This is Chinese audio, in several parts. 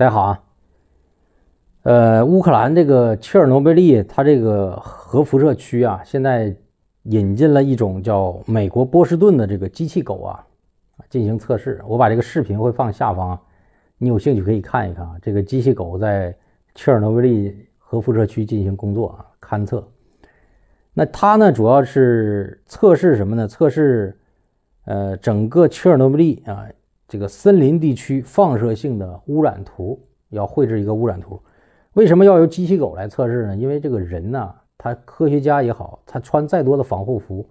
大家好啊，呃，乌克兰这个切尔诺贝利，它这个核辐射区啊，现在引进了一种叫美国波士顿的这个机器狗啊，进行测试。我把这个视频会放下方，你有兴趣可以看一看啊。这个机器狗在切尔诺贝利核辐射区进行工作啊，勘测。那它呢，主要是测试什么呢？测试呃整个切尔诺贝利啊。这个森林地区放射性的污染图要绘制一个污染图，为什么要由机器狗来测试呢？因为这个人呢，他科学家也好，他穿再多的防护服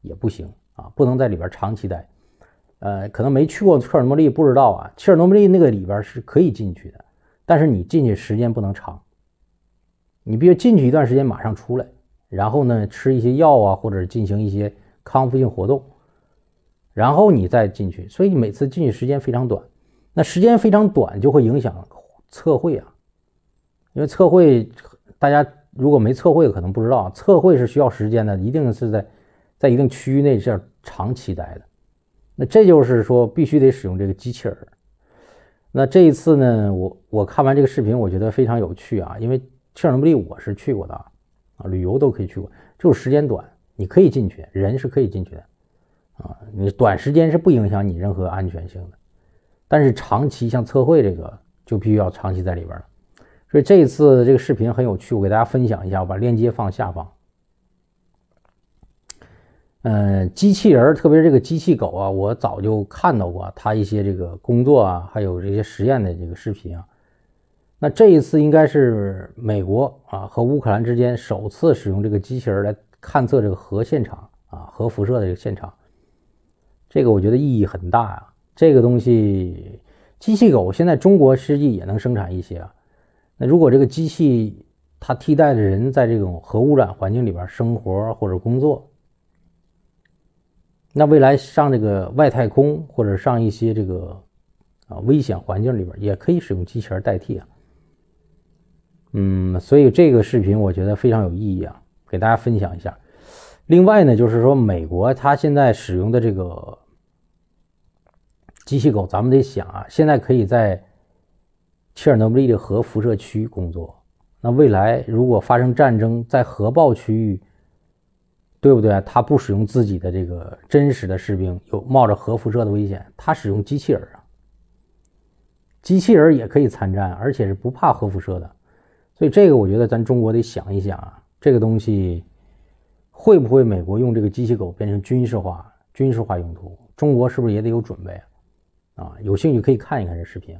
也不行啊，不能在里边长期待。呃，可能没去过切尔诺贝利不知道啊，切尔诺贝利那个里边是可以进去的，但是你进去时间不能长，你必须进去一段时间马上出来，然后呢吃一些药啊，或者进行一些康复性活动。然后你再进去，所以每次进去时间非常短。那时间非常短就会影响测绘啊，因为测绘大家如果没测绘可能不知道，测绘是需要时间的，一定是在在一定区域内是要长期待的。那这就是说必须得使用这个机器人。那这一次呢，我我看完这个视频，我觉得非常有趣啊，因为切尔诺贝利我是去过的啊，旅游都可以去过，就是时间短，你可以进去，人是可以进去的。啊，你短时间是不影响你任何安全性的，但是长期像测绘这个就必须要长期在里边了。所以这一次这个视频很有趣，我给大家分享一下，我把链接放下方。嗯，机器人，特别是这个机器狗啊，我早就看到过它一些这个工作啊，还有这些实验的这个视频啊。那这一次应该是美国啊和乌克兰之间首次使用这个机器人来勘测这个核现场啊核辐射的这个现场。这个我觉得意义很大啊！这个东西，机器狗现在中国实际也能生产一些啊。那如果这个机器它替代的人在这种核污染环境里边生活或者工作，那未来上这个外太空或者上一些这个啊危险环境里边也可以使用机器人代替啊。嗯，所以这个视频我觉得非常有意义啊，给大家分享一下。另外呢，就是说美国它现在使用的这个机器狗，咱们得想啊，现在可以在切尔诺贝利的核辐射区工作。那未来如果发生战争，在核爆区域，对不对？他不使用自己的这个真实的士兵，有冒着核辐射的危险，他使用机器人啊。机器人也可以参战，而且是不怕核辐射的。所以这个我觉得咱中国得想一想啊，这个东西。会不会美国用这个机器狗变成军事化、军事化用途？中国是不是也得有准备啊？有兴趣可以看一看这视频。